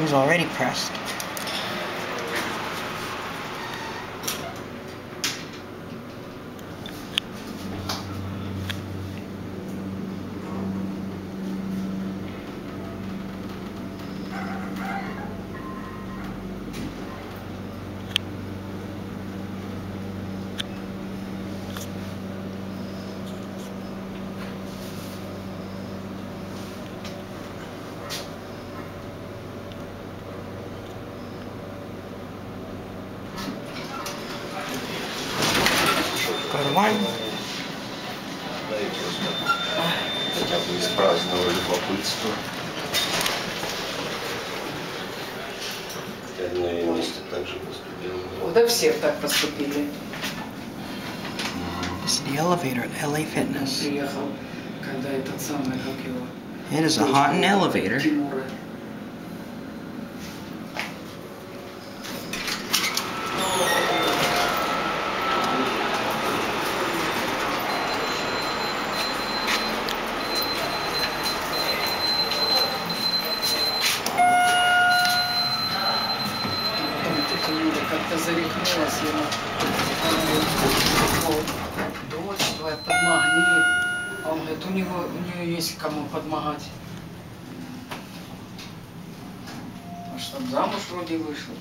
button's already pressed. Go to one. Хотя бы из праздного любопытства. Хотя на ее месте также поступил. Да все так поступили. This is the elevator at LA Он Fitness. приехал, когда этот самый, как его... It is a haunting elevator. Как-то зарехнулась ему. Она говорит, «О, Дочь твоя подмагни. А он говорит, у него, у нее есть кому подмагать. А что, замуж вроде вышел.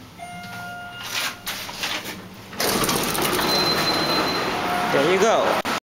There you go.